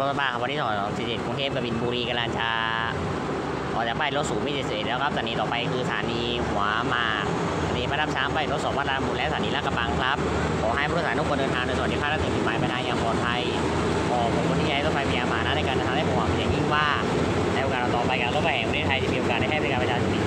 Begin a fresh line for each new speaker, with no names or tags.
ถบ้าครับวันที่สองสี่เจ็ดกรุงเทพกบินบุรีกัลาชาออกจากป้ายรถสูงไม่เสร็จแล้วครับสถานีต่อไปคือสถานีหัวหมากสถานีพระรามช้างไปรถสองวัดรามบุญและสถานีลาดกระบังครับขอให้ผู้โดยสารทุกคนเดินทางโดยสวัสดิภาพและถึงจุดหมายปลายทางอย่างปลอดภัยขอผมคนที่ใช้รถไฟพยอยามมานะในการเดินทางได้ผมหวังเป็นอย่างยิ่งว่าในโอกาสต่อไปการรถไฟแห่งประเทศไทยจะมีโอกาสได้ให้บริการประชาชน